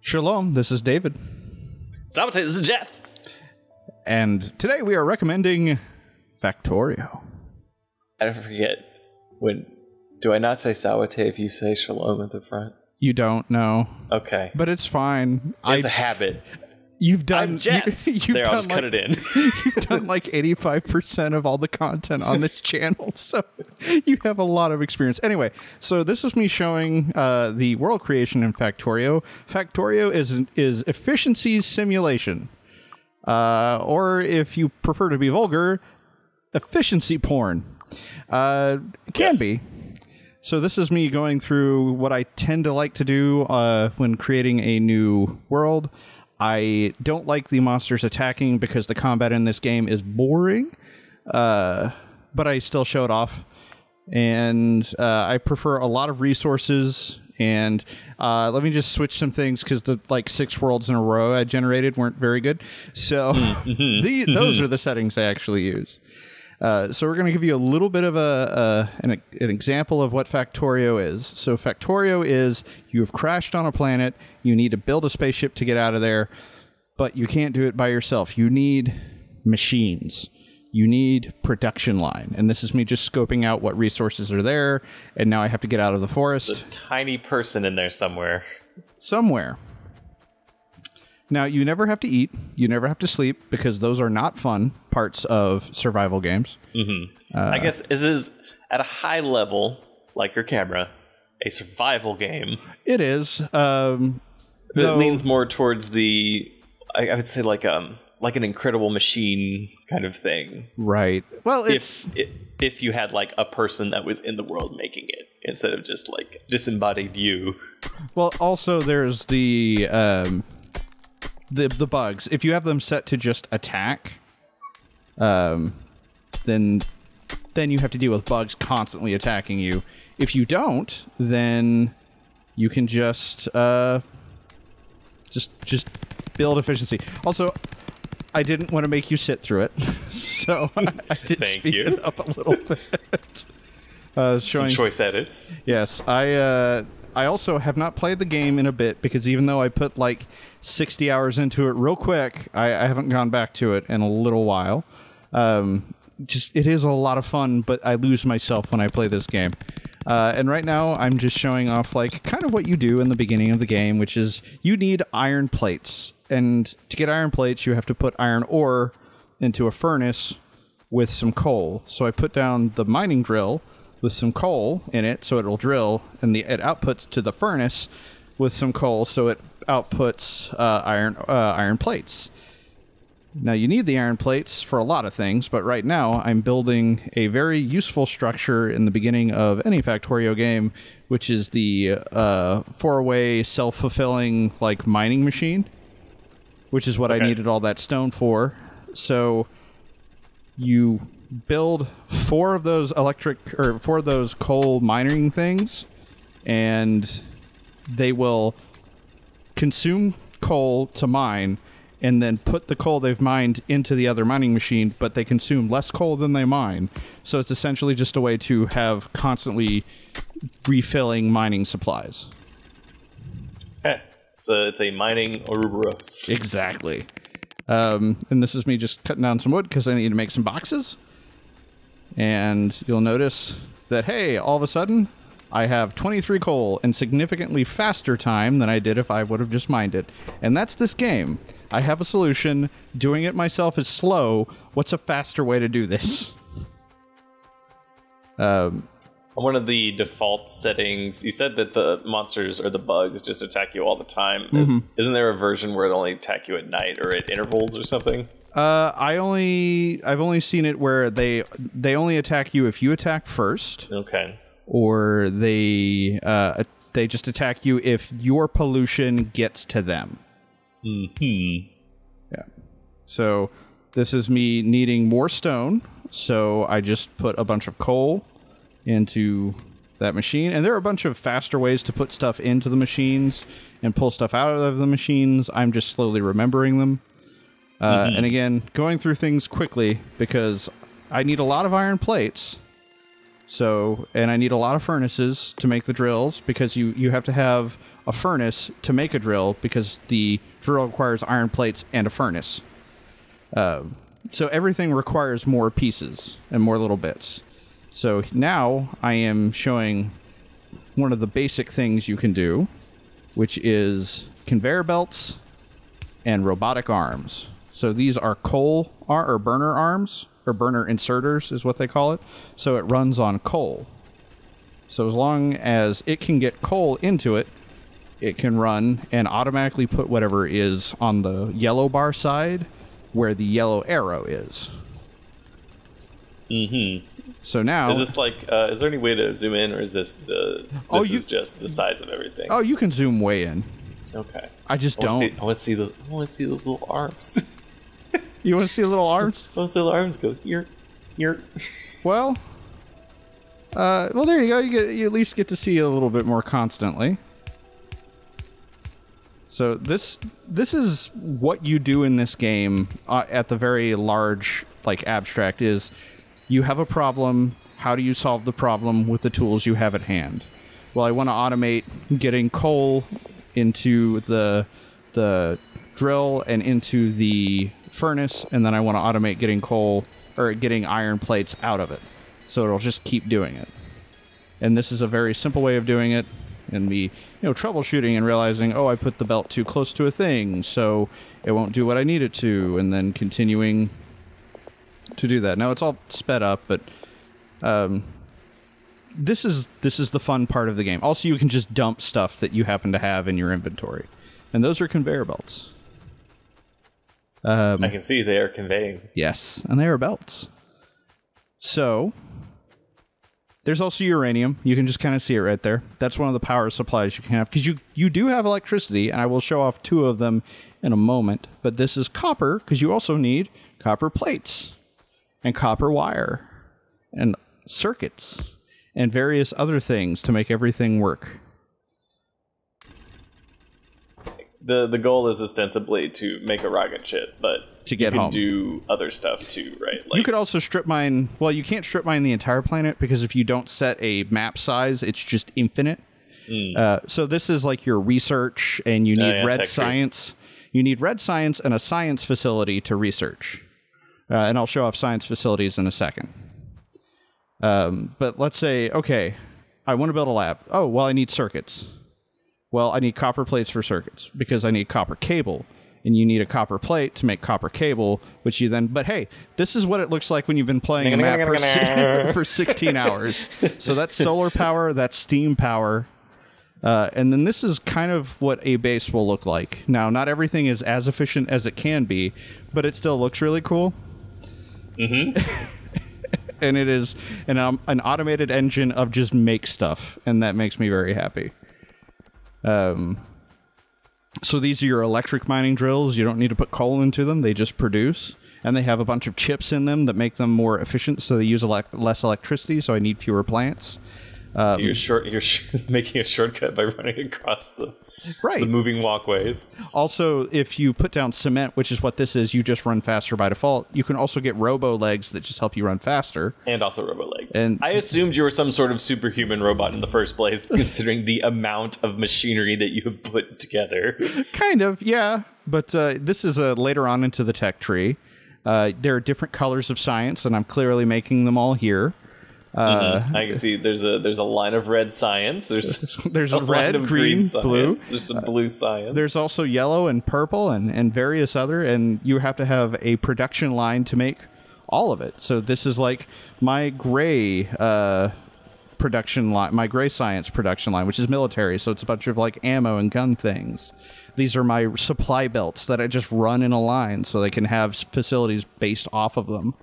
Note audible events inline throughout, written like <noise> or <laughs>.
Shalom, this is David. Sabotage, this is Jeff. And today we are recommending Factorio. I don't forget when. Do I not say Sawate if you say Shalom at the front? You don't know, Okay. but it's fine. It's I a habit. You've done I'm Jeff. <laughs> You, have there, done I'll just like, cut it in. <laughs> you've done like eighty five percent of all the content on this channel, <laughs> so you have a lot of experience. Anyway, so this is me showing uh, the world creation in Factorio. Factorio is is efficiency simulation, uh, or if you prefer to be vulgar, efficiency porn. Uh, can Yes. be. So this is me going through what I tend to like to do uh, when creating a new world. I don't like the monsters attacking because the combat in this game is boring, uh, but I still show it off. And uh, I prefer a lot of resources. And uh, let me just switch some things because the like six worlds in a row I generated weren't very good. So <laughs> the, those are the settings I actually use. Uh, so we're going to give you a little bit of a, a an, an example of what Factorio is. So Factorio is you have crashed on a planet. You need to build a spaceship to get out of there, but you can't do it by yourself. You need machines. You need production line, and this is me just scoping out what resources are there. And now I have to get out of the forest A Tiny person in there somewhere. somewhere. Now, you never have to eat, you never have to sleep because those are not fun parts of survival games. I guess this is at a high level, like your camera, a survival game. It is. Um, But Though- it leans more towards the, I, I would say, like um, like an incredible machine kind of thing. right. Well, it's If if if you had like a person that was in the world making it instead of just like disembodied you. well. Also, there's the um, the the bugs. If you have them set to just attack, um, then then you have to deal with bugs constantly attacking you. If you don't, then you can just uh, just just build efficiency. Also, I didn't want to make you sit through it, <laughs> so I, I did Thank speed you. it up a little <laughs> bit. <laughs> Uh, showing Some choice edits. Yes, I uh, I also have not played the game in a bit because even though I put like 60 hours into it real quick, I, I haven't gone back to it in a little while. Um, just it is a lot of fun, but I lose myself when I play this game. Uh, and right now, I'm just showing off like kind of what you do in the beginning of the game, which is you need iron plates, and to get iron plates, you have to put iron ore into a furnace with some coal. So I put down the mining drill with some coal in it, so it'll drill, and the it outputs to the furnace with some coal, so it outputs uh, iron uh, iron plates. Now you need the iron plates for a lot of things, but right now I'm building a very useful structure in the beginning of any Factorio game, which is the uh, four-way self-fulfilling like mining machine, which is what I needed all that stone for. So you build four of those electric or four of those coal mining things, and they will consume coal to mine and then put the coal they've mined into the other mining machine, but they consume less coal than they mine. So it's essentially just a way to have constantly refilling mining supplies. Eh, it's a it's a mining Ouroboros. Exactly. Um, and this is me just cutting down some wood because I need to make some boxes. And you'll notice that, hey, all of a sudden, I have 23 coal in significantly faster time than I did if I would have just mined it. And that's this game. I have a solution. Doing it myself is slow. What's a faster way to do this? Um, On one of the default settings, you said that the monsters or the bugs just attack you all the time. Is, isn't there a version where it only attack you at night or at intervals or something? Uh, I only I've only seen it where they they only attack you if you attack first. Okay. or they uh, they just attack you if your pollution gets to them. Hmm. Yeah. So this is me needing more stone. So I just put a bunch of coal into that machine, and there are a bunch of faster ways to put stuff into the machines and pull stuff out of the machines. I'm just slowly remembering them. Uh, And again, going through things quickly because I need a lot of iron plates So, and I need a lot of furnaces to make the drills because you you have to have a furnace to make a drill because the drill requires iron plates and a furnace. Uh, so everything requires more pieces and more little bits. So now I am showing one of the basic things you can do, which is conveyor belts and robotic arms. So these are coal ar- or burner arms or burner inserters is what they call it. So it runs on coal. So as long as it can get coal into it, it can run and automatically put whatever is on the yellow bar side where the yellow arrow is. Mm-hmm. So now Is this like? Uh, is there any way to zoom in, or is this the? This Oh, you- is just the size of everything. Oh, you can zoom way in. okay. I just I don't. see, I want to see the. I want to see those little arms. <laughs> You want to see little arms? I want to see the arms go here, here. Well, uh, well, there you go. You get you at least get to see a little bit more constantly. So this this is what you do in this game uh, at the very large like abstract is you have a problem. How do you solve the problem with the tools you have at hand? Well, I want to automate getting coal into the the drill and into the furnace, and then I want to automate getting coal or getting iron plates out of it. So it'll just keep doing it. And this is a very simple way of doing it. And the you know troubleshooting and realizing, oh, I put the belt too close to a thing, so it won't do what I need it to, and then continuing to do that. Now it's all sped up, but um, this is this is the fun part of the game. Also, you can just dump stuff that you happen to have in your inventory, and those are conveyor belts. Um, I can see they are conveying. Yes, and they are belts. So there's also uranium. You can just kind of see it right there. That's one of the power supplies you can have because you you do have electricity, and I will show off two of them in a moment. But this is copper because you also need copper plates and copper wire and circuits and various other things to make everything work. The The goal is ostensibly to make a rocket ship, but To get you can home. do other stuff too, right? Like you could also strip mine. Well, you can't strip mine the entire planet because if you don't set a map size, it's just infinite. Uh, so this is like your research, and you need yeah, red science. You need red science and a science facility to research. Uh, and I'll show off science facilities in a second. Um, but let's say, okay, I want to build a lab. Oh, well, I need circuits. Well, I need copper plates for circuits because I need copper cable. And you need a copper plate to make copper cable, which you then. But hey, this is what it looks like when you've been playing a map for, <laughs> for 16 hours. So that's solar power, that's steam power. Uh, and then this is kind of what a base will look like. Now, not everything is as efficient as it can be, but it still looks really cool. Mm-hmm. <laughs> and it is an, um, an automated engine of just make stuff, and that makes me very happy. Um, so these are your electric mining drills. You don't need to put coal into them; they just produce, and they have a bunch of chips in them that make them more efficient. So they use elec- less electricity. So I need fewer plants. so you're short. You're sh- <laughs> making a shortcut by running across the Right. the moving walkways. Also, if you put down cement, which is what this is, you just run faster by default. You can also get robo legs that just help you run faster. And also robo legs. And- I assumed you were some sort of superhuman robot in the first place, <laughs> considering the amount of machinery that you have put together. Kind of, yeah. But uh, this is uh, later on into the tech tree. Uh, there are different colors of science, and I'm clearly making them all here. Uh, I can see there's a there's a line of red science. There's <laughs> There's a red, line of green, science. blue. There's some blue science. There's also yellow and purple and, and various other, and you have to have a production line to make all of it. So this is like my gray uh, production line, my gray science production line, which is military. So it's a bunch of like ammo and gun things. These are my supply belts that I just run in a line so they can have facilities based off of them.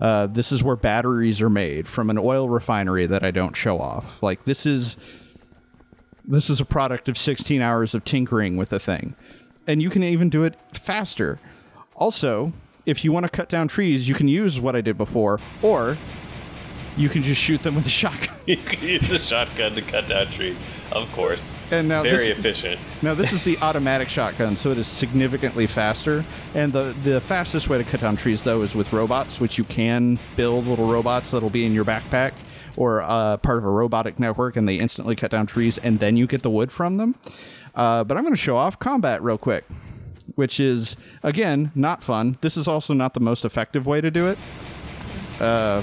Uh, this is where batteries are made from an oil refinery that I don't show off. Like this is this is a product of 16 hours of tinkering with a thing. And you can even do it faster. Also, if you want to cut down trees, you can use what I did before, or you can just shoot them with a shotgun. <laughs> you can use a shotgun to cut down trees, of course. And now Very this- efficient. Now this is the <laughs> automatic shotgun, so it is significantly faster. And the the fastest way to cut down trees though is with robots, which you can build little robots that'll be in your backpack. or uh, part of a robotic network and they instantly cut down trees and then you get the wood from them. Uh, but I'm going to show off combat real quick, which is, again, not fun. This is also not the most effective way to do it. Uh,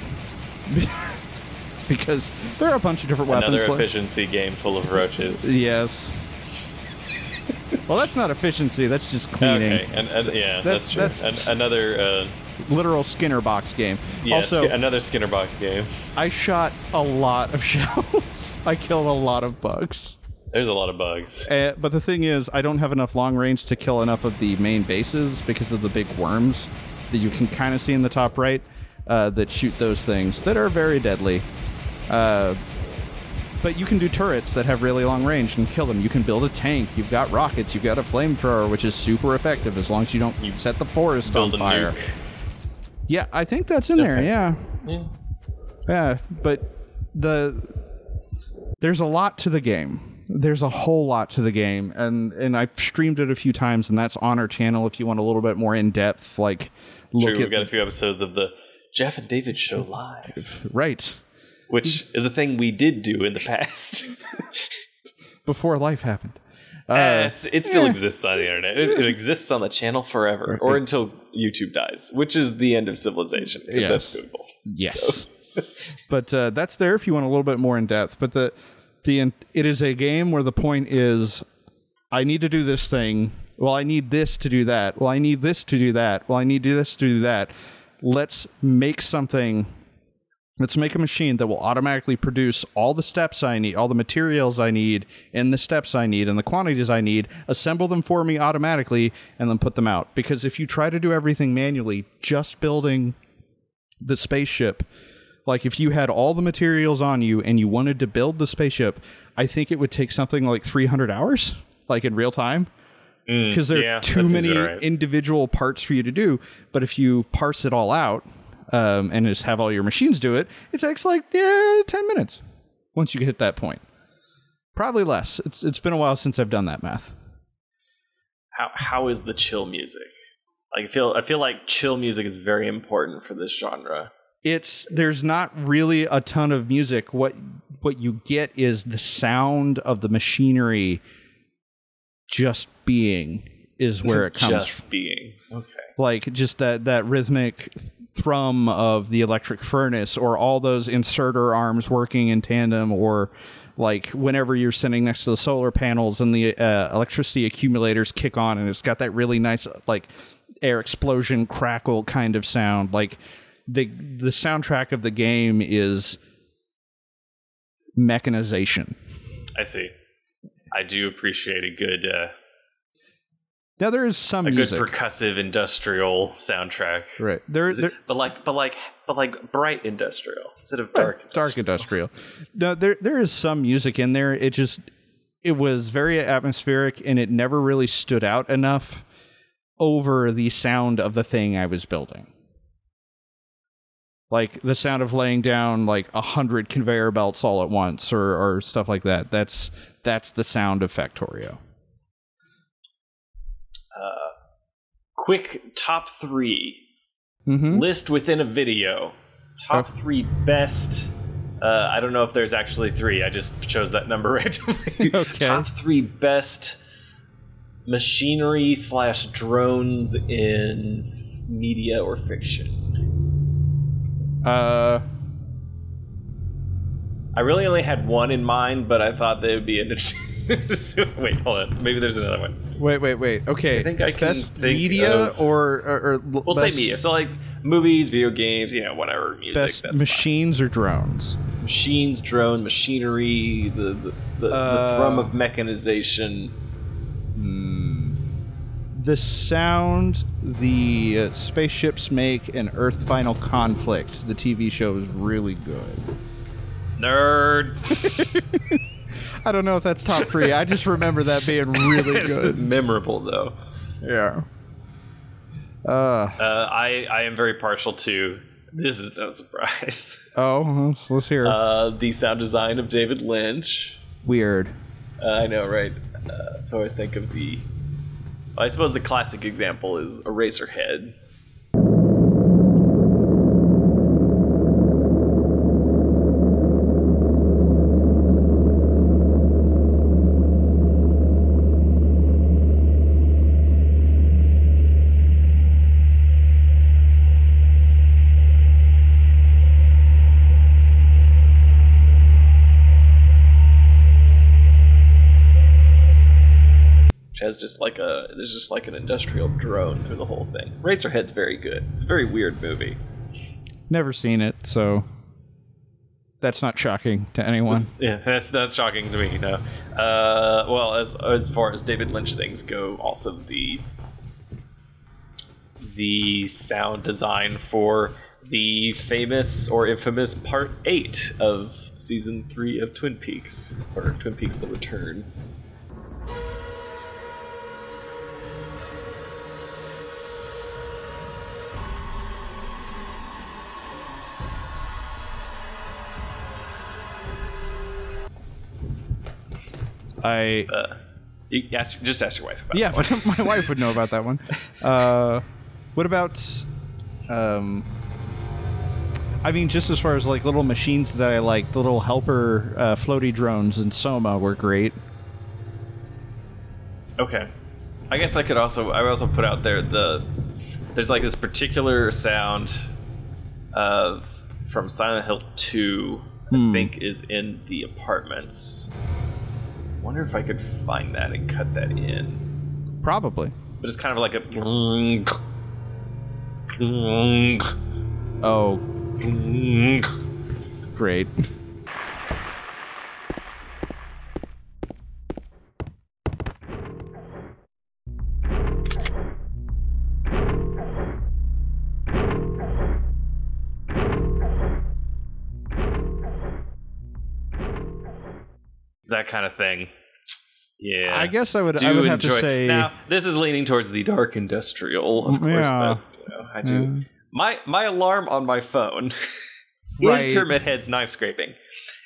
<laughs> because there are a bunch of different weapons. Another efficiency game full of roaches. Yes. well, that's not efficiency. That's just cleaning. Okay, and, and yeah, That's- that's, true. that's- An- another, uh, Literal Skinner box game. yeah, also, Sk- another Skinner box game. I shot a lot of <laughs> shells. I killed a lot of bugs. There's a lot of bugs. Uh, but the thing is, I don't have enough long range to kill enough of the main bases because of the big worms that you can kind of see in the top right uh, that shoot those things that are very deadly. Uh, but you can do turrets that have really long range and kill them. You can build a tank. You've got rockets. You've got a flamethrower, which is super effective as long as you don't set the forest on fire. nuke. Yeah, I think that's in there. Yeah. Yeah. Yeah, but the there's a lot to the game. There's a whole lot to the game, and and I've streamed it a few times, and that's on our channel if you want a little bit more in depth. Like, look True, at we got a few episodes of the Jeff and David show live, right which is a thing we did do in the past. <laughs> before life happened. Uh, Uh, it's, it still eh. exists on the internet. It, it exists on the channel forever, or until YouTube dies, which is the end of civilization. Yes. That's Google. Yes, <laughs> but uh, that's there if you want a little bit more in depth. But the the it is a game where the point is, I need to do this thing. Well, I need this to do that. Well, I need this to do that. Well, I need this to do that. Let's make something. Let's make a machine that will automatically produce all the steps I need, all the materials I need, and the steps I need, and the quantities I need, assemble them for me automatically, and then put them out. Because if you try to do everything manually, just building the spaceship like if you had all the materials on you and you wanted to build the spaceship i think it would take something like 300 hours like in real time because there Mm, yeah, are too many right. individual parts for you to do but if you parse it all out um, and just have all your machines do it it takes like yeah, 10 minutes once you hit that point probably less it's it's been a while since i've done that math How how is the chill music? Like, I feel I feel like chill music is very important for this genre. it's there's not really a ton of music what what you get is the sound of the machinery just being is where it comes Just being okay. like just that that rhythmic thrum of the electric furnace or all those inserter arms working in tandem or like whenever you're sitting next to the solar panels and the uh, electricity accumulators kick on and it's got that really nice like air explosion crackle kind of sound like the the soundtrack of the game is mechanization I see. I do appreciate a good uh, now there is some a music good percussive industrial soundtrack. right there, Is but like but like but like bright industrial instead of dark. dark industrial. No, there there is some music in there. It just it was very atmospheric and it never really stood out enough over the sound of the thing I was building. Like the sound of laying down like a hundred conveyor belts all at once or, or stuff like that. That's that's the sound of Factorio. Uh, Quick top three Mm-hmm. list within a video. Top three best. Uh, I don't know if there's actually three. I just chose that number <laughs> randomly. Okay. Top three best machinery slash drones in media or fiction. Uh I really only had one in mind, but I thought they would be interesting. <laughs> Wait, hold on. Maybe there's another one. wait, wait, wait. Okay. I think I can best think media of- or, or, or We'll say media. So like movies, video games, you know, whatever music. best that's fine. machines or drones. machines, drone, machinery, the the, the, Uh, the thrum of mechanization. The sound the uh, spaceships make in Earth Final Conflict, the TV show, is really good. Nerd. <laughs> I don't know if that's top three. I just remember that being <laughs> really It's good. memorable though. Yeah. Uh Uh, I I am very partial to. This is no surprise. oh, let's let's hear. Uh, the sound design of David Lynch. Weird. Uh, I know, right? Uh, so I always think of the. I suppose the classic example is Eraserhead. Has just like a there's just like an industrial drone through the whole thing. Eraserhead's very good. It's a very weird movie. Never seen it, so that's not shocking to anyone. <laughs> Yeah, that's that's shocking to me. No, uh, well, as as far as David Lynch things go, also the the sound design for the famous or infamous Part Eight of season three of Twin Peaks or Twin Peaks: The Return. I Uh, you ask, just ask your wife about yeah, that one. <laughs> my wife would know about that one. <laughs> Uh, what about? Um, I mean, just as far as like little machines that I like, the little helper uh, floaty drones in Soma were great. Okay. I guess I could also I would also put out there the there's like this particular sound uh, from Silent Hill 2 I think is in the apartments. Wonder if I could find that and cut that in. Probably. But it's kind of like a Oh, great. That kind of thing. Yeah. I guess I would. do I would have to say. now this is leaning towards the dark industrial, of course. Yeah. But, you know, I do. My my alarm on my phone <laughs> Right. is Pyramid Head's knife scraping.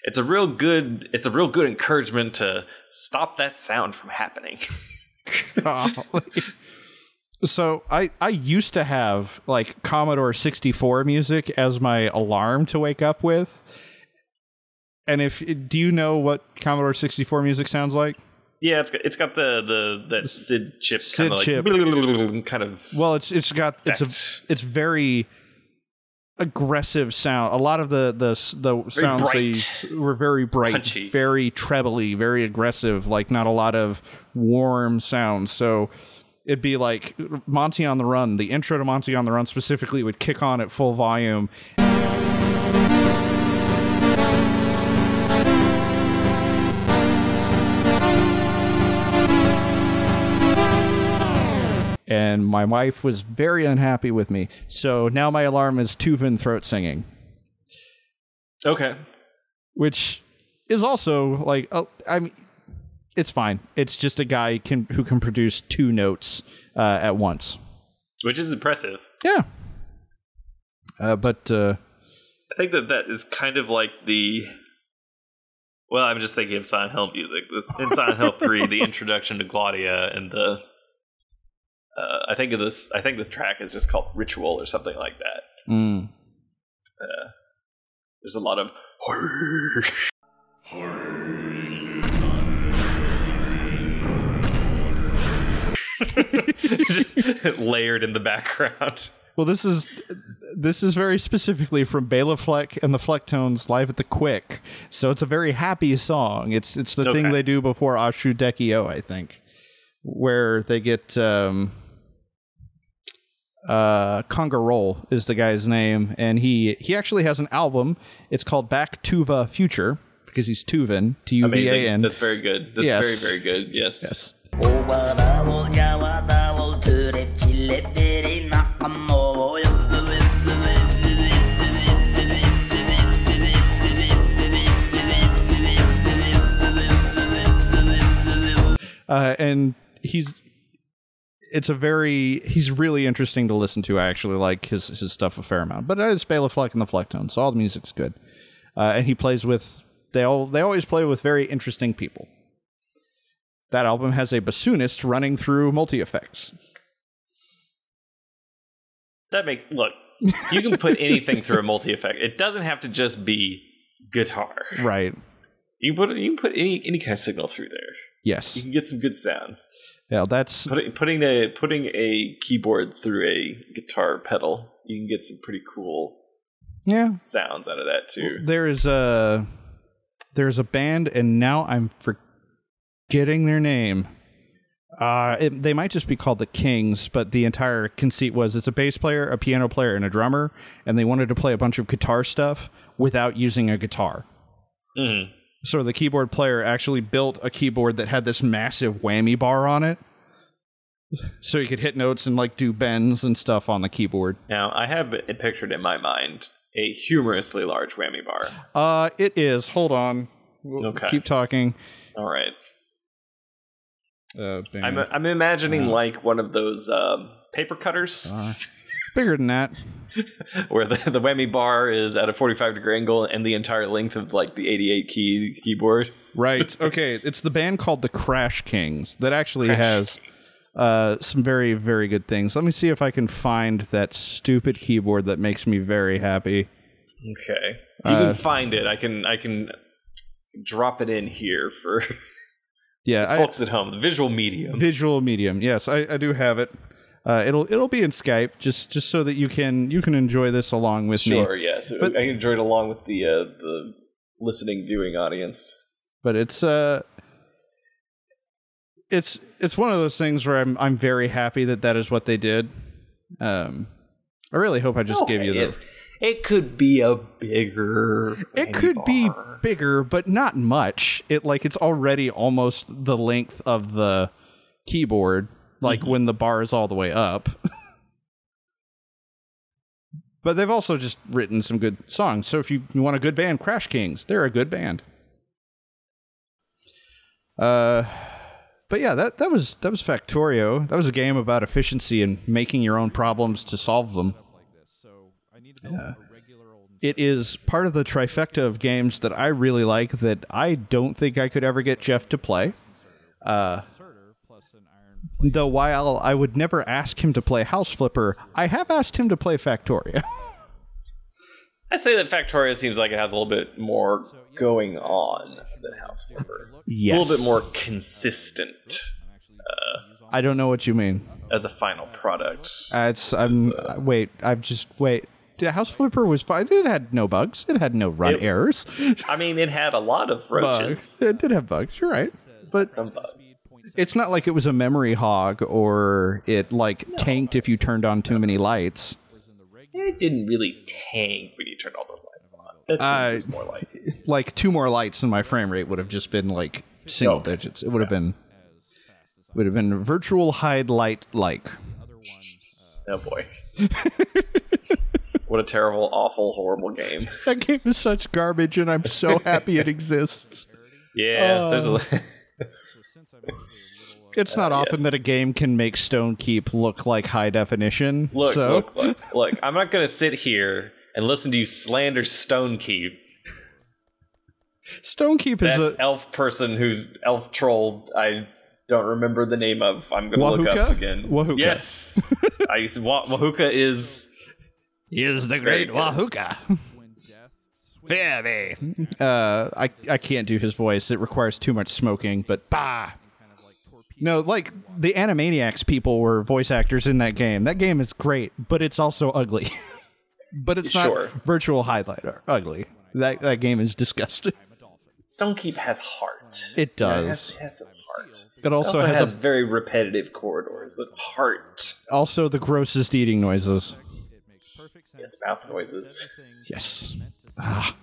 It's a real good. It's a real good encouragement to stop that sound from happening. <laughs> <laughs> So I I used to have like Commodore 64 music as my alarm to wake up with. And if do you know what Commodore 64 music sounds like? yeah, it's got, it's got the the that Sid chip Sid kind of chip. like <laughs> kind of. Well, it's it's got it's a it's very aggressive sound. A lot of the the the sounds bright. they were very bright, Punchy. very trebly, very aggressive. Like not a lot of warm sounds. So it'd be like Monty on the Run. The intro to Monty on the Run specifically would kick on at full volume. And my wife was very unhappy with me. So now my alarm is Tuvan throat singing. okay. which is also like oh, I mean, it's fine. It's just a guy can who can produce two notes uh, at once. Which is impressive. Yeah. Uh, but uh, I think that that is kind of like the. Well, I'm just thinking of Silent Hill music. This in Silent Hill Three, the introduction to Claudia and the. Uh, I think of this. I think this track is just called Ritual or something like that. mm, There's a lot of. <laughs> Layered in the background. well, this is this is very specifically from Bela Fleck and the Flecktones live at the Quick. So it's a very happy song. It's it's the thing they do before Ashu Dekio, I think, where they get. Um, uh, Roll is the guy's name, and he he actually has an album. It's called Back Tuva Future because he's Tuvan T U V A N. That's very good. That's yes. very very good. Yes. Yes. Uh, and he's it's a very he's really interesting to listen to. I actually like his his stuff a fair amount, but it's Bela Fleck and the Flecktones, so all the music's good. Uh, and he plays with they all they always play with very interesting people. That album has a bassoonist running through multi effects. That make look. You can put anything through a multi effect. It doesn't have to just be guitar. Right. You can put you can put any any kind of signal through there. Yes. You can get some good sounds. Yeah. That's Putting putting a putting a keyboard through a guitar pedal, you can get some pretty cool yeah. sounds out of that too. There is a there's a band, and now I'm forgetting their name. Uh, it, they might just be called the Kings, but the entire conceit was it's a bass player, a piano player, and a drummer, and they wanted to play a bunch of guitar stuff without using a guitar. Mhm. So the keyboard player actually built a keyboard that had this massive whammy bar on it, so you could hit notes and like do bends and stuff on the keyboard. Now, I have it pictured in my mind a humorously large whammy bar. Uh, it is. Hold on. We'll Okay. Keep talking. All right. Uh. I'm, I'm imagining like one of those um, paper cutters Uh, bigger than that. <laughs> where the, the whammy bar is at a 45 degree angle and the entire length of like the 88 key keyboard. Right. <laughs> Okay. It's the band called the Crash Kings that actually Crash has uh, some very, very good things. Let me see if I can find that stupid keyboard that makes me very happy. Okay. If you Uh, can find it, I can I can drop it in here for Yeah, <laughs> I, folks at home. The visual medium. visual medium. Yes, I, I do have it. Uh, it'll it'll be in Skype just just so that you can you can enjoy this along with me. Sure, yes. But- I enjoyed along with the uh, the listening viewing audience. But it's uh it's it's one of those things where I'm I'm very happy that that is what they did. Um, I really hope I just gave you the. it, it could be a bigger. It could be bigger, but not much. It like it's already almost the length of the keyboard, like Mm-hmm. when the bar is all the way up. <laughs> but they've also just written some good songs. So if you, you want a good band, Crash Kings, they're a good band. Uh but yeah, that, that was that was Factorio. That was a game about efficiency and making your own problems to solve them. It is part of the trifecta of games that I really like that I don't think I could ever get Jeff to play. Uh, though while I would never ask him to play House Flipper, I have asked him to play Factoria. <laughs> I say that Factoria seems like it has a little bit more going on than House Flipper. It's a little bit more consistent I don't know what you mean. as a final product. Uh, it's I'm wait. I'm just wait. The House Flipper was fine. It had no bugs. It had no run It- errors. I mean, it had a lot of <laughs> roaches, bugs. It did have bugs. You're right, but some bugs. It's not like it was a memory hog or it like tanked if you turned on too many lights. It didn't really tank when you turned all those lights on. Uh, more like like two more lights and my frame rate would have just been like single No. digits. It would have been would have been virtual hide light like. oh boy. what a terrible, awful, horrible game. That game is such garbage and I'm so happy it <laughs> exists. Yeah, there's a. It's not often yes. that a game can make Stonekeep look like high definition. Look, so look, look, <laughs> look. I'm not gonna sit here and listen to you slander Stonekeep, Stone Keep is that a elf person who elf troll. I don't remember the name of. I'm gonna look up again. Wahooka. Yes, <laughs> I used Wa- Wahooka is. is the great good. Wahooka. <laughs> Very. Uh, I I can't do his voice. It requires too much smoking. But bah. No, like the Animaniacs people were voice actors in that game. That game is great, but it's also ugly. <laughs> but it's not Sure. virtual highlighter ugly. That that game is disgusting. Stonekeep has heart. It Yeah, does. It has, it has some heart. It also, also has, has a, very repetitive corridors with heart. also the grossest eating noises. Yes, mouth noises. Yes. Ah,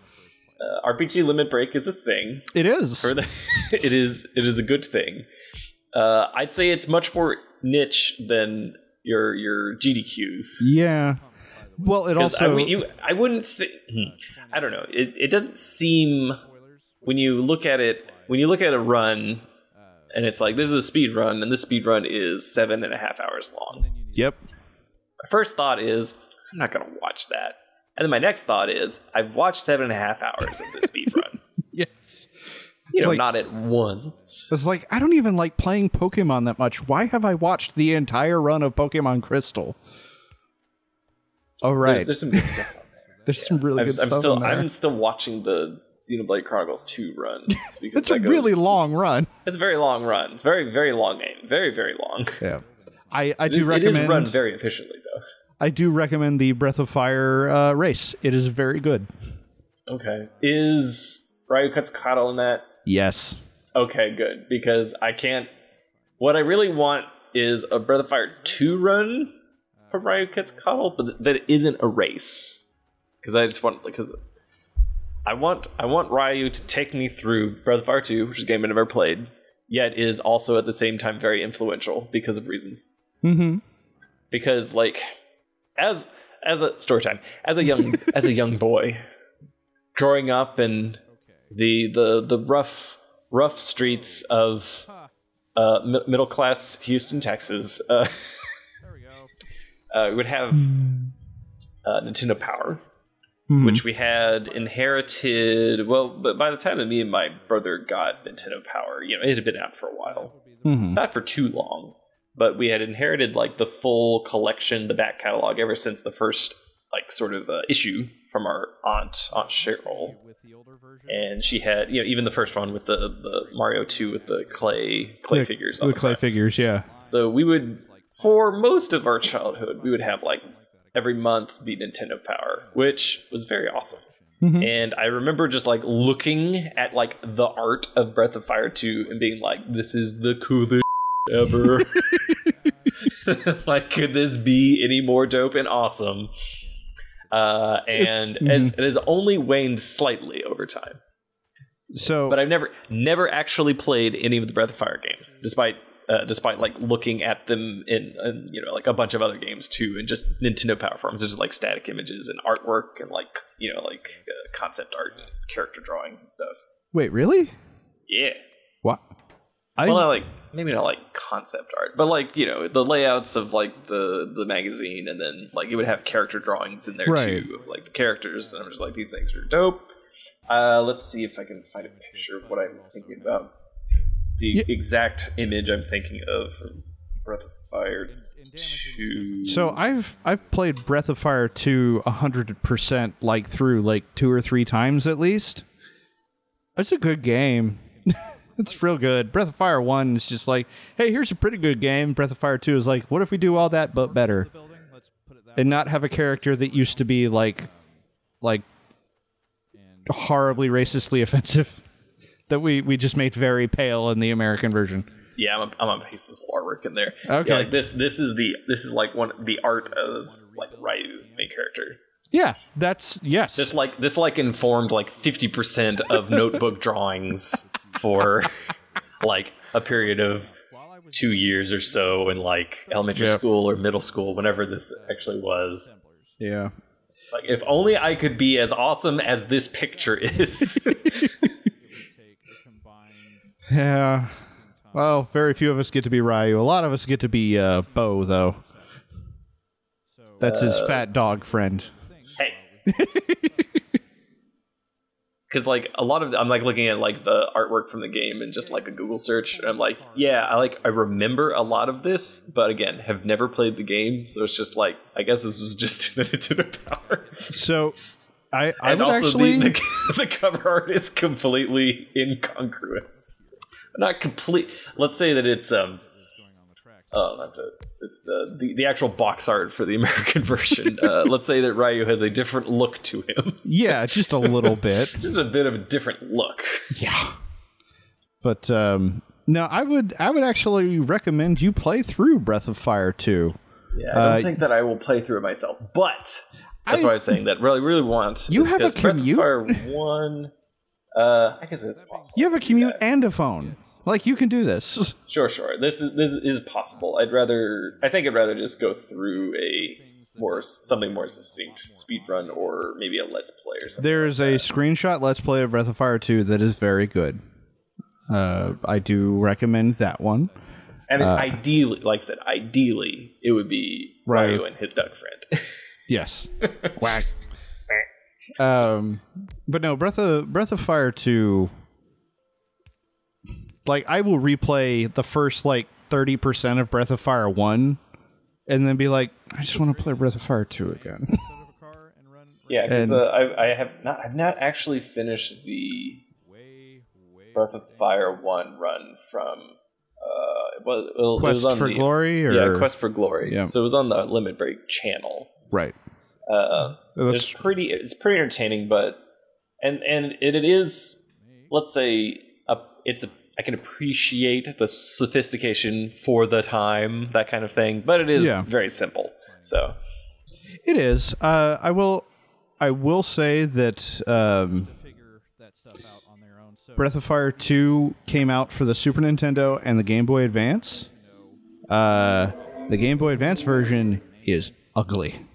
Uh, RPG limit break is a thing. it is. For the, <laughs> it is it is a good thing. Uh, I'd say it's much more niche than your your GDQs. yeah. Well, it also I, you, I wouldn't think. I don't know. It it doesn't seem when you look at it when you look at a run and it's like this is a speed run and this speed run is seven and a half hours long. Yep. My first thought is I'm not gonna watch that, and then my next thought is I've watched seven and a half hours of this speed <laughs> run. Yes. You know, like- not at once. It's like I don't even like playing Pokemon that much. Why have I watched the entire run of Pokemon Crystal? Oh right, There's, there's some good stuff. on there. there's some really I'm, good I'm stuff still there. I'm still watching the Xenoblade Chronicles 2 run. <laughs> because it's a that really long run. It's a very long run. It's very very long game. Very very long. <laughs> Yeah. I, I do It's- recommend It is run very efficiently though. I do recommend the Breath of Fire uh, race. It is very good. Okay. Is Ryu Quezacotl in that? Yes. Okay, good. Because I can't what I really want is a Breath of Fire 2 run from Ryu Quezacotl, but that isn't a race. Because I just want because I want I want Ryu to take me through Breath of Fire 2, which is a game I never played, yet is also at the same time very influential because of reasons. Mm-hmm. Because like as as a story time, as a young <laughs> as a young boy, growing up in the the the rough rough streets of uh, mi- middle class Houston, Texas, uh, <laughs> uh, we would have uh, Nintendo Power, which we had inherited. Well, but by the time that me and my brother got Nintendo Power, you know, it had been out for a while, Mm-hmm. not for too long, but we had inherited like the full collection, the back catalog, ever since the first like sort of uh, issue from our aunt, Aunt Cheryl, and she had you know even the first one with the the Mario two with the clay clay The- figures, The on the clay figures, yeah. So we would, for most of our childhood, we would have like every month be Nintendo Power, which was very awesome. And I remember just like looking at like the art of Breath of Fire 2 and being like, this is the coolest ever. <laughs> <laughs> like, could this be any more dope and awesome? Uh, and as, it has only waned slightly over time So but I've never never actually played any of the Breath of Fire games, despite uh, despite like looking at them in, in you know like a bunch of other games too, and just Nintendo Power forms, just like static images and artwork and like you know like uh, concept art and character drawings and stuff. wait, really? Yeah, What? I well, not like maybe not like concept art, but like you know the layouts of like the the magazine, and then like it would have character drawings in there Right. too of like the characters, and I'm just like these things are dope. Uh, let's see if I can find a picture of what I'm thinking about. The Yeah. exact image I'm thinking of from Breath of Fire Two. So I've I've played Breath of Fire 2 100% like through like two or three times at least. It's a good game. <laughs> it's real good. Breath of Fire 1 is just like, hey, here's a pretty good game. Breath of Fire 2 is like, what if we do all that but better? And not have a character that used to be like like horribly racistly <laughs> offensive that we we just made very pale in the American version. yeah, I'm, I'm gonna paste this artwork in there. Okay. Yeah, like this this is the this is like one the art of like Ryu main character. Yeah, that's yes. This like this like informed like fifty percent of notebook <laughs> drawings for like a period of two years or so in like elementary school or middle school, whenever this actually was. yeah. It's like if only I could be as awesome as this picture is. <laughs> Yeah. Well, very few of us get to be Ryu. A lot of us get to be uh, Bo, though. That's his fat dog friend. hey. <laughs> Because like a lot of I'm like looking at like the artwork from the game and just like a Google search, and I'm like, yeah, I like I remember a lot of this, but again, have never played the game, so it's just like I guess this was just <laughs> in the Nintendo Power. So, I I and would also actually the, the <laughs> the cover art is completely incongruous. Not complete. Let's say that it's um. Oh, not the, it's the, the the actual box art for the <laughs> American version. Uh, let's say that Ryu has a different look to him, yeah, just a little <laughs> bit. just a bit of a different look. Yeah. But um, no, I would I would actually recommend you play through Breath of Fire 2. Yeah, I don't Uh, think that I will play through it myself, but that's I- why I was saying that really really want. You have a 'cause Breath of? Fire one. Uh, I guess it's possible. You have a commute and a phone. Like you can do this. <laughs> Sure, sure. This is this is possible. I'd rather. I think I'd rather just go through a more something more succinct speed run or maybe a let's play or something. There's a screenshot Let's Play of Breath of Fire 2 that is very good. Uh, I do recommend that one. And uh, ideally, like I said, ideally it would be Right. Ryu and his duck friend. <laughs> Yes. Quack. Um, but no, Breath of Breath of Fire two. Like I will replay the first like thirty percent of Breath of Fire one, and then be like, I just want to play Breath of Fire two again. <laughs> yeah, because uh, I, I have not. I've not actually finished the Breath of Fire one run from. Uh, it was, it Quest for the, Glory, or Yeah, Quest for Glory. Yeah. So it was on the Limit Break channel. right. Uh, it's pretty. It's pretty entertaining, but and and it, it is. Let's say a, it's a I can appreciate the sophistication for the time, that kind of thing, but it is Yeah. very simple. So It is. Uh, I will. I will say that um, Breath of Fire Two came out for the Super Nintendo and the Game Boy Advance. Uh, the Game Boy Advance version is ugly.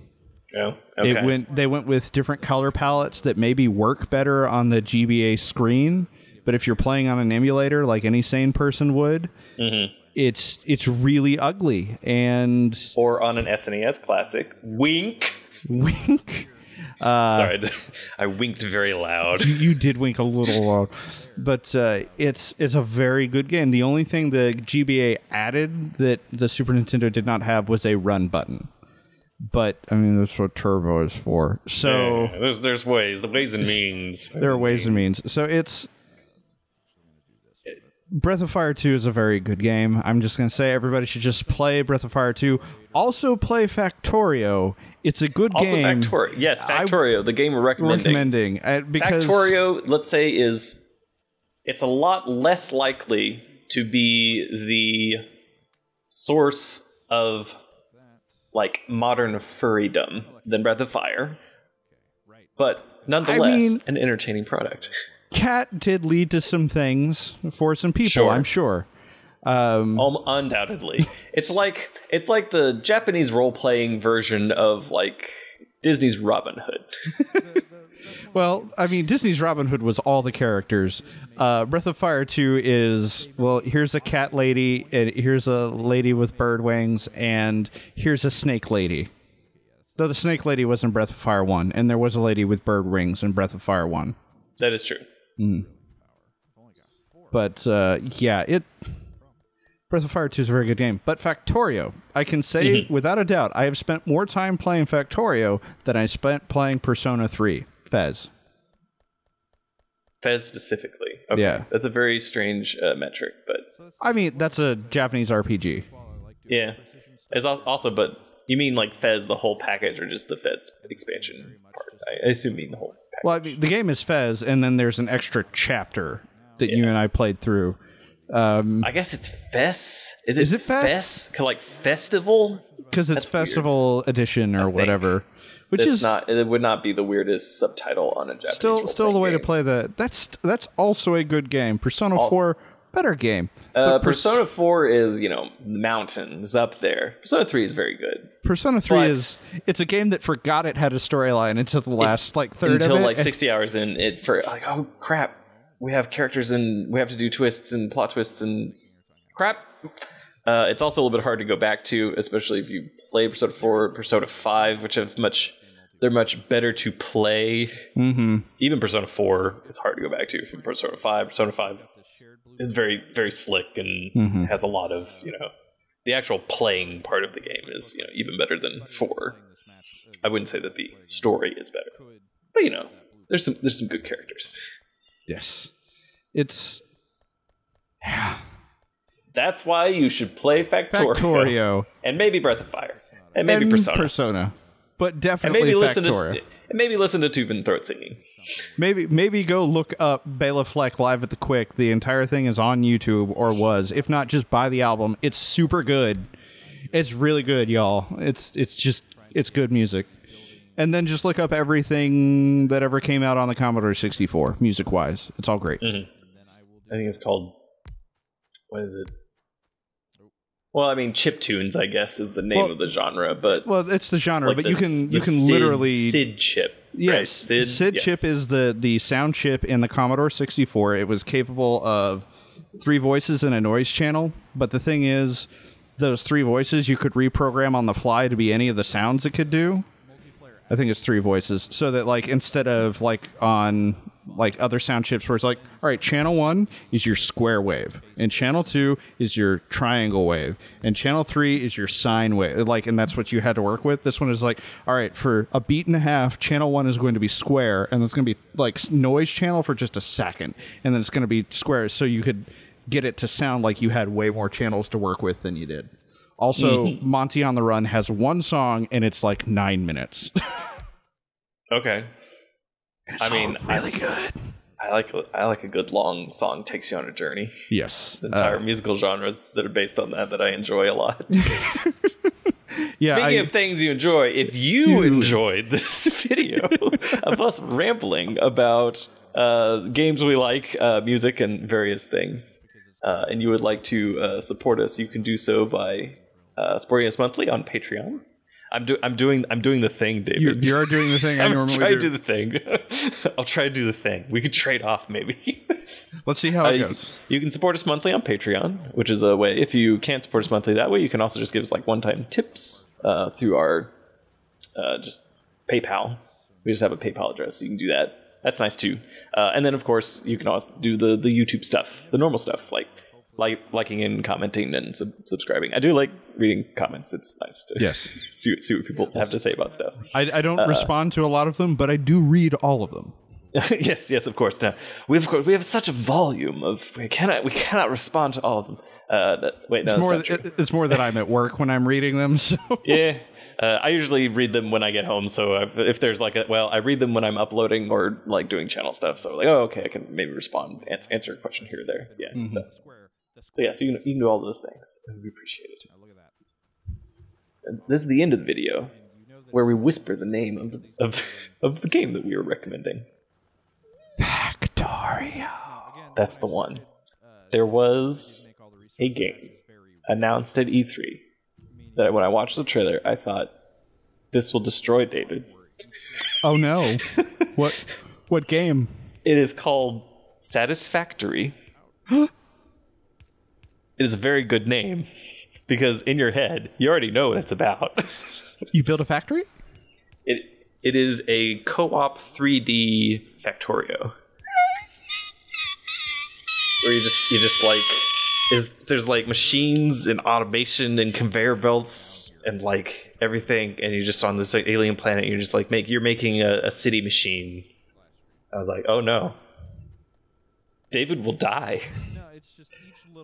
yeah, okay. It went. They went with different color palettes that maybe work better on the GBA screen, but if you're playing on an emulator like any sane person would, Mm-hmm. it's it's really ugly and or on an SNES classic. Wink. wink. Sorry, <laughs> I winked very loud. you did wink a little loud, but uh, it's it's a very good game. The only thing the GBA added that the Super Nintendo did not have was a run button. But I mean, that's what Turbo is for. So Yeah, there's there's ways, the ways and means. there are ways and means. So it's Breath of Fire 2 is a very good game. I'm just going to say everybody should just play Breath of Fire 2. Also play Factorio. It's a good Also, game. Factorio. Yes, I- Factorio, the game we're recommending. recommending uh, because Factorio, let's say, is it's a lot less likely to be the source of like modern furrydom than Breath of Fire, but nonetheless, mean- an entertaining product. Cat did lead to some things for some people, Sure. I'm sure. Um, Um, undoubtedly, it's like it's like the Japanese role playing version of like Disney's Robin Hood. <laughs> well, I mean, Disney's Robin Hood was all the characters. Uh, Breath of Fire 2 is, well, here's a cat lady, and here's a lady with bird wings, and here's a snake lady. Though the snake lady was in Breath of Fire 1, and there was a lady with bird wings in Breath of Fire 1. That is true. But uh, yeah, it. Breath of Fire 2 is a very good game. But Factorio, I can say without a doubt, I have spent more time playing Factorio than I spent playing Persona 3, FES. FES specifically. Okay. Yeah. That's a very strange uh, metric, but I mean, that's a Japanese RPG. yeah. It's also, but you mean like FES the whole package or just the FES expansion part? I assume you mean the whole package. Well, I mean, the game is FES, and then there's an extra chapter that you and I played through. Um, I guess it's Fes. Is it, Is it? Kind of Like festival? because it's That's. Festival Edition or whatever, which It's is not. It would not be the weirdest subtitle on a Japanese. still still the way to play the. That's that's also a good game. Persona Four, better game. Uh, Pers- Persona Four is you know mountains up there. Persona Three is very good Persona Three but- is it's a game that forgot it had a storyline until the last like third until of it. like sixty hours in. It for like oh crap, we have characters and we have to do twists and plot twists and crap. Uh, it's also a little bit hard to go back to, especially if you play Persona Four, Persona Five, which have much. They're much better to play. mm-hmm. even Persona 4 is hard to go back to from Persona 5. Persona 5 is very, very slick and Mm-hmm. has a lot of, you know, the actual playing part of the game is, you know, even better than 4. I wouldn't say that the story is better. But, you know, there's some there's some good characters. Yes, it's yeah. That's why you should play Factorio. Factorio <laughs> And maybe Breath of Fire. And maybe and Persona. Persona, but and definitely maybe listen Factorio. to and maybe listen to Tuvan throat singing. Maybe maybe go look up Bela Fleck live at the Quick. The entire thing is on YouTube or was. If not, just buy the album. It's super good. It's really good, y'all. It's it's just it's good music. And then just look up everything that ever came out on the Commodore 64, music wise. It's all great. Mm-hmm. I think it's called what is it? Well, I mean, chip tunes, I guess, is the name Well- of the genre, but Well, it's the it's genre, like but the you can the you can Sid- literally Sid chip. Yes, right? Sid, Sid yes. chip is the the sound chip in the Commodore 64. It was capable of three voices and a noise channel, but the thing is those three voices you could reprogram on the fly to be any of the sounds it could do. I think it's three voices so that like instead of like on like other sound chips where it's like all right channel 1 is your square wave and channel 2 is your triangle wave and channel 3 is your sine wave. Like and that's what you had to work with. This one is like all right for a beat and a half channel 1 is going to be square and it's going to be like noise channel for just a second and then it's going to be square so you could get it to sound like you had way more channels to work with than you did. Also mm-hmm. Monty on the Run has one song and it's like 9 minutes. <laughs> Okay. I mean, really good. I like I like a good long song takes you on a journey. Yes. There's entire Uh, musical genres that are based on that that I enjoy a lot. <laughs> yeah. Speaking I- of things you enjoy, if you enjoyed <laughs> this video of us rambling about uh, games we like, uh, music, and various things, uh, and you would like to uh, support us, you can do so by uh, supporting us monthly on Patreon. I'm, do- I'm doing I'm doing the thing, David. you, you're doing the thing I <laughs> normally trying do. to do the thing. <laughs> I'll try to do the thing. We could trade off, maybe. <laughs> Let's see how it Uh, goes. You can support us monthly on Patreon, which is a way. If you can't support us monthly that way, you can also just give us like one-time tips uh, through our uh, just PayPal. We just have a PayPal address, so you can do that. That's nice too. Uh, and then, of course, you can also do the the YouTube stuff, the normal stuff, like like liking and commenting and sub- subscribing. I do like reading comments. It's nice to Yes. <laughs> see, what- see what people have to say about stuff. I, I Uh, don't respond to a lot of them, but I do read all of them. <laughs> yes, yes, of course. Now we have, of course, we have such a volume of we cannot we cannot respond to all of them. Uh, that, wait, no, It's more, that's it- it's more that I'm at work when I'm reading them. <laughs> So yeah, uh, I usually read them when I get home. So if, if there's like a well, I read them when I'm uploading or like doing channel stuff. So like, oh, okay, I can maybe respond, ans- answer a question here or there. Yeah. So, so yeah, so you can, you can do all those things, and we appreciate it. And this is the end of the video, where we whisper the name of the, of, of the game that we were recommending. Factorio. That's the one. There was a game announced at E3 that when I watched the trailer, I thought this will destroy David. Oh no. <laughs> what what game? It is called Satisfactory. It is a very good name because in your head, you already know what it's about. <laughs> You build a factory? It it is a co-op 3D Factorio. Where you just you just like is there's like machines and automation and conveyor belts and like everything and you're just on this like, alien planet and you're just like make you're making a, a city machine. I was like, oh no. David will die.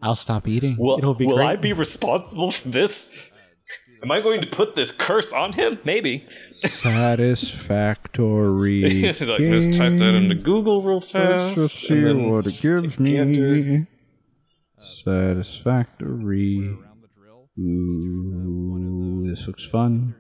I'll stop eating. Will, It'll be will great. I be responsible for this? Am I going to put this curse on him? Maybe. satisfactory? <laughs> like, let's type that into Google real fast. Let's just see and then what it gives take a gander. me. Satisfactory. Ooh, this looks fun.